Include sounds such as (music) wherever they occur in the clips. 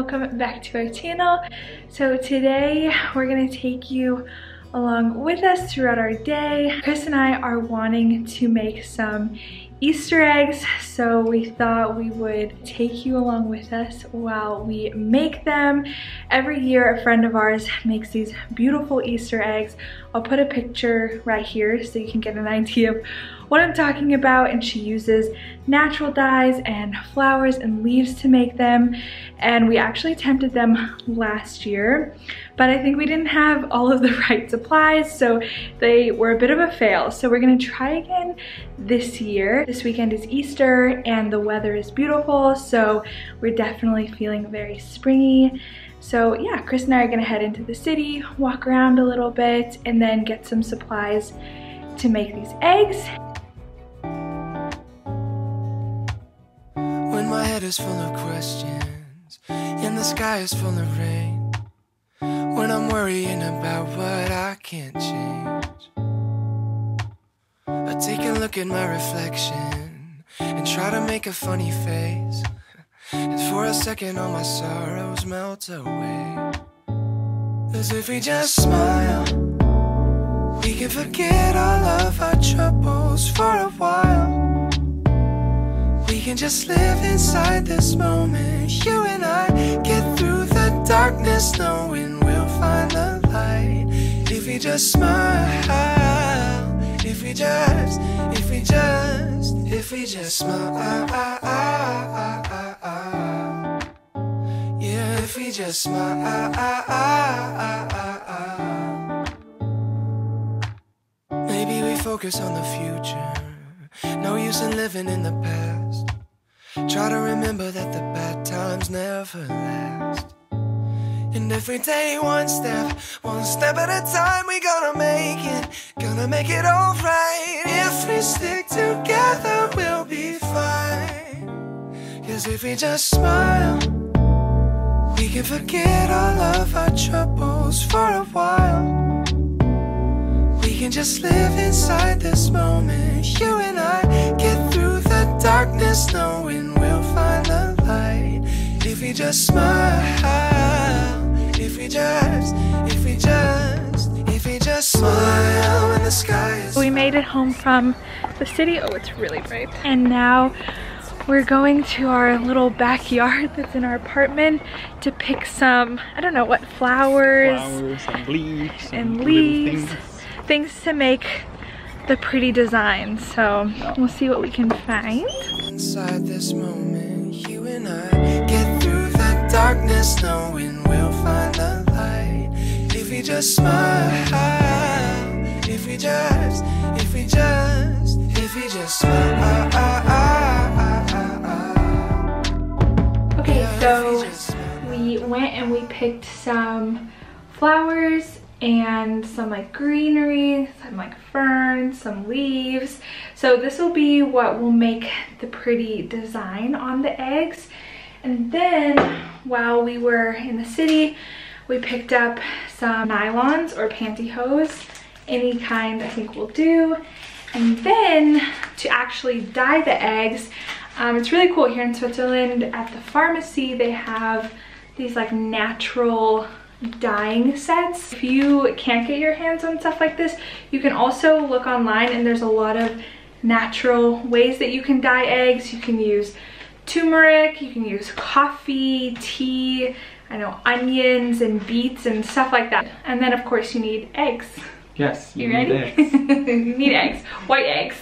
welcome back to our channel. So today we're gonna take you along with us throughout our day. Chris and I are wanting to make some Easter eggs, so we thought we would take you along with us while we make them. Every year a friend of ours makes these beautiful Easter eggs. I'll put a picture right here so you can get an idea of what I'm talking about and she uses natural dyes and flowers and leaves to make them and we actually attempted them last year but I think we didn't have all of the (laughs) right supplies so they were a bit of a fail so we're gonna try again this year. This weekend is Easter and the weather is beautiful so we're definitely feeling very springy so yeah, Chris and I are gonna head into the city, walk around a little bit, and then get some supplies to make these eggs. Head is full of questions, and the sky is full of rain. When I'm worrying about what I can't change, I take a look at my reflection and try to make a funny face. And for a second, all my sorrows melt away. As if we just smile, we can forget all of our troubles for a while. Can just live inside this moment. You and I get through the darkness, knowing we'll find the light. If we just smile, if we just, if we just, if we just smile. Yeah, if we just smile. Maybe we focus on the future. No use in living in the past. Try to remember that the bad times never last. And if we take one step, one step at a time, we gonna make it, gonna make it alright. If we stick together, we'll be fine. Cause if we just smile, we can forget all of our troubles for a while. We can just live inside this moment, you and I get through darkness, knowing find the light if we just smile. If we just, if we just, if we just smile when the sky is. We made it home from the city. Oh, it's really bright. And now we're going to our little backyard that's in our apartment to pick some, I don't know what, flowers. Flowers and leaves. And, and leaves. Things. things to make the pretty designs. So we'll see what we can find. Inside this moment, you and I get through the darkness, knowing we'll find the light. If we just smile, if we just, if we just, if we just smile. Okay, so we went and we picked some flowers and some like greenery, some like ferns, some leaves. So this will be what will make the pretty design on the eggs. And then while we were in the city, we picked up some nylons or pantyhose. Any kind I think will do. And then to actually dye the eggs, um, it's really cool here in Switzerland at the pharmacy they have these like natural dyeing sets. If you can't get your hands on stuff like this, you can also look online and there's a lot of natural ways that you can dye eggs. You can use turmeric, you can use coffee, tea, I know onions and beets and stuff like that. And then of course you need eggs. Yes, you, you need ready? eggs. (laughs) you need eggs, white eggs.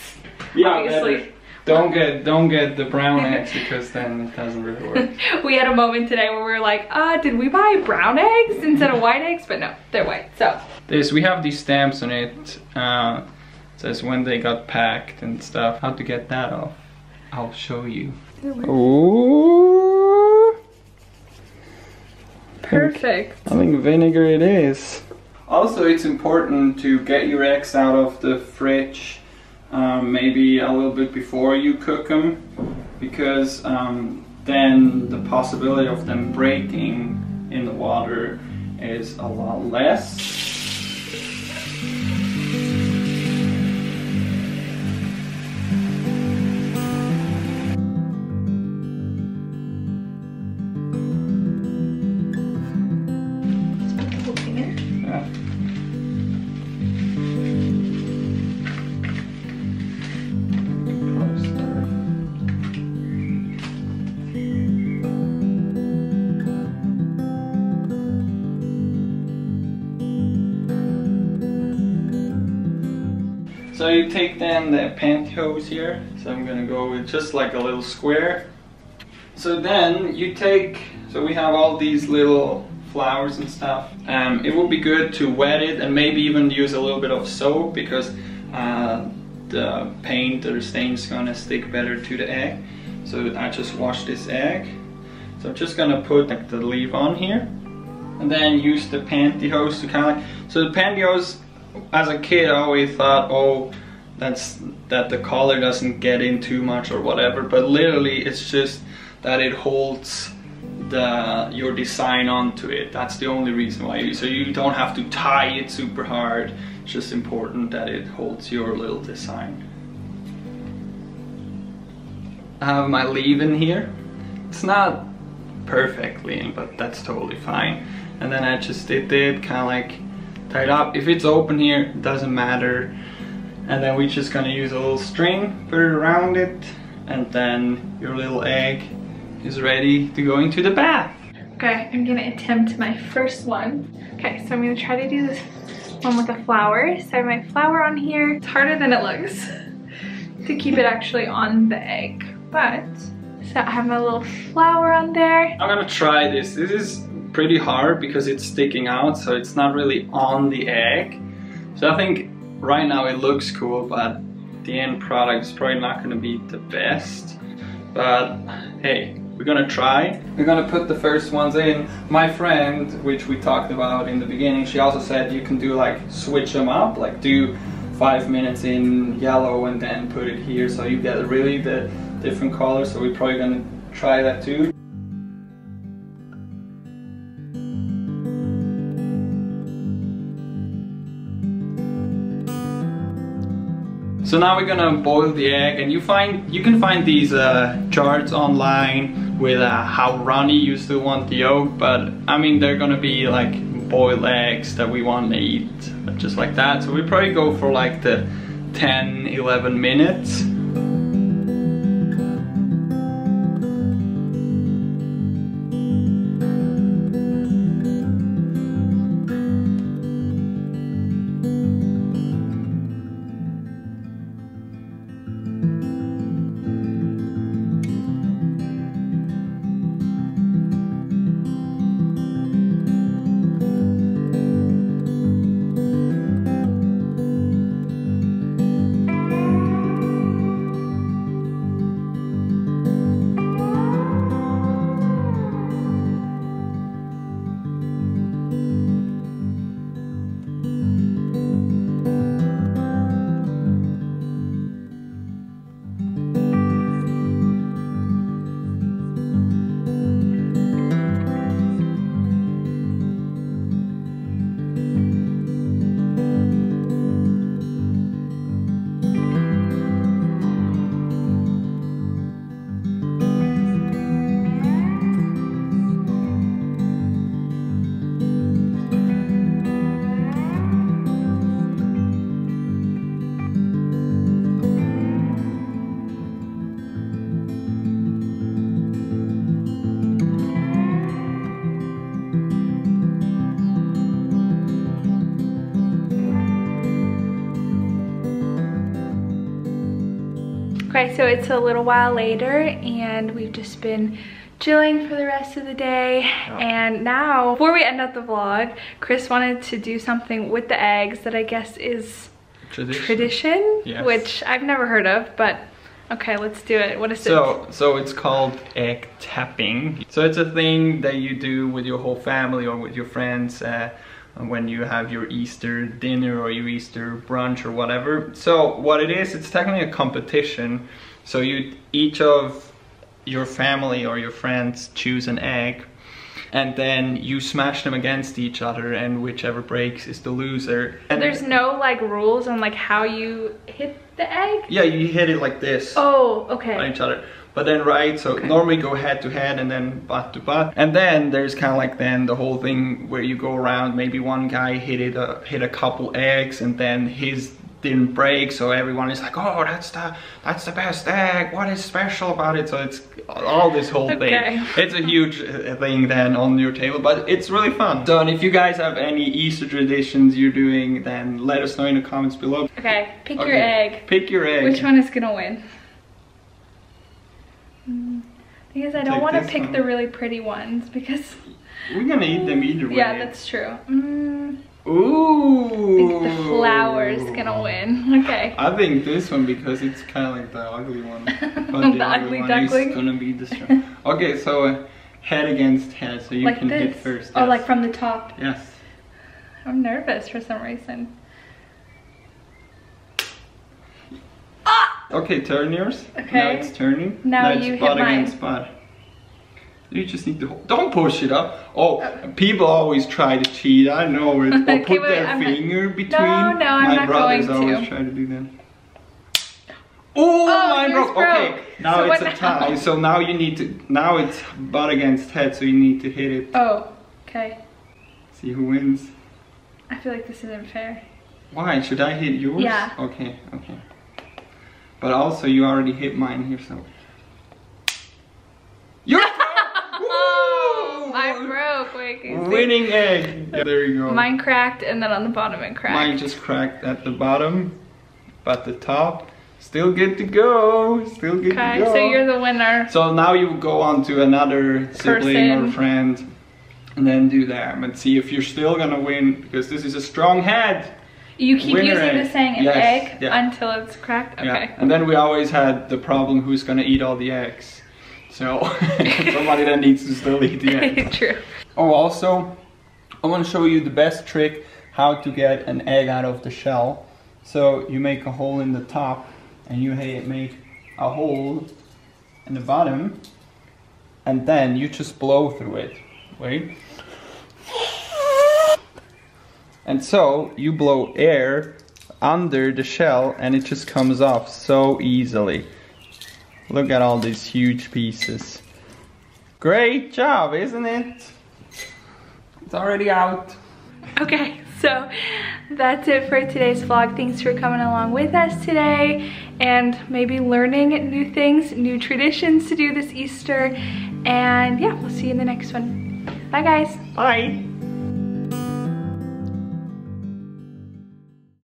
Yeah, obviously. Don't get don't get the brown eggs because then it doesn't really work. (laughs) we had a moment today where we were like, uh, did we buy brown eggs instead of white eggs? But no, they're white. So this we have these stamps on it. Uh, it says when they got packed and stuff. How to get that off? I'll show you. Ooh. Perfect. I think vinegar it is. Also, it's important to get your eggs out of the fridge um, maybe a little bit before you cook them because um, then the possibility of them breaking in the water is a lot less. So you take then the pantyhose here. So I'm gonna go with just like a little square. So then you take, so we have all these little flowers and stuff. Um, it would be good to wet it and maybe even use a little bit of soap because uh, the paint or stain is gonna stick better to the egg. So I just wash this egg. So I'm just gonna put like, the leaf on here and then use the pantyhose to kind of so the pantyhose as a kid I always thought oh that's that the collar doesn't get in too much or whatever but literally it's just that it holds the your design onto it. That's the only reason why you so you don't have to tie it super hard. It's just important that it holds your little design. I have my leave in here. It's not perfectly but that's totally fine. And then I just did it kind of like tied up. If it's open here it doesn't matter. And then we're just gonna use a little string put it around it and then your little egg is ready to go into the bath. Okay I'm gonna attempt my first one. Okay so I'm gonna try to do this one with a flower. So I have my flower on here. It's harder than it looks (laughs) to keep it actually on the egg but so I have my little flower on there. I'm gonna try this. This is pretty hard because it's sticking out so it's not really on the egg. So I think right now it looks cool but the end product is probably not going to be the best. But hey we're gonna try. We're gonna put the first ones in. My friend which we talked about in the beginning she also said you can do like switch them up like do five minutes in yellow and then put it here. So you get really the different colors so we're probably gonna try that too So now we're gonna boil the egg and you find you can find these uh, charts online with uh, how runny you still want the yolk but I mean they're gonna be like boiled eggs that we want to eat just like that. So we probably go for like the 10 11 minutes Okay, so it's a little while later and we've just been chilling for the rest of the day. And now, before we end up the vlog, Chris wanted to do something with the eggs that I guess is tradition, tradition yes. which I've never heard of, but okay, let's do it. What is so, it? So it's called egg tapping. So it's a thing that you do with your whole family or with your friends uh, when you have your Easter dinner or your Easter brunch or whatever. So what it is, it's technically a competition. So you each of your family or your friends choose an egg and then you smash them against each other and whichever breaks is the loser. And there's no like rules on like how you hit the egg? Yeah, you hit it like this. Oh, okay. On each other. But then right, so okay. normally go head to head and then butt to butt. And then there's kind of like then the whole thing where you go around, maybe one guy hit it a, hit a couple eggs and then his didn't break, so everyone is like, oh, that's the that's the best egg. What is special about it? So it's all this whole Okay. thing. (laughs) It's a huge uh, thing then on your table, but it's really fun. So and if you guys have any Easter traditions you're doing, then let us know in the comments below. Okay, pick your egg. Pick your egg. Which one is gonna win? Mm, Because I don't want to pick one. the really pretty ones because We're gonna eat them either way. yeah, that's true. Mm, Ooh. I think the flower is gonna win. (laughs) Okay. I think this one because it's kind of like the ugly one. (laughs) But The other ugly one duckling? is gonna be the strong. (laughs) okay, so uh, head against head, so you like can this. hit first. Oh, like from the top. Yes. I'm nervous for some reason. Okay, turn yours. Okay. Now it's turning. Now it's you hit spot mine. against spot. You just need to hold. Don't push it up. Oh, oh, people always try to cheat. I know it. (laughs) Or Okay, put wait, their I'm not- finger between. no, no, I'm My not brothers going always to. try to do that. Oh, Oh, mine broke. broke. Okay, now So it's a tie. now? So now you need to. Now it's butt against head. So you need to hit it. Oh, okay. See who wins. I feel like this isn't fair. Why should I hit yours? Yeah. Okay. Okay. But also, you already hit mine here, so. You're. Mine (laughs) broke. Wait, can you see? Winning egg. Yeah, there you go. Mine cracked and then on the bottom it cracked. Mine just cracked at the bottom, but the top still good to go. Still good okay, to go. so you're the winner. So now you go on to another sibling or friend, and then do that, and see if you're still gonna win because this is a strong head. You keep Winner using egg. the saying an Yes, egg yeah. until it's cracked? Okay. Yeah. And then we always had the problem: who's gonna eat all the eggs? So (laughs) somebody that needs to still eat the (laughs) eggs. True. Oh, also, I want to show you the best trick how to get an egg out of the shell. So you make a hole in the top, and you make a hole in the bottom, and then you just blow through it. Wait. And so you blow air under the shell, and it just comes off so easily. Look at all these huge pieces. Great job, isn't it? It's already out. Okay, so that's it for today's vlog. Thanks for coming along with us today and maybe learning new things, new traditions to do this Easter. And yeah, we'll see you in the next one. Bye guys. Bye.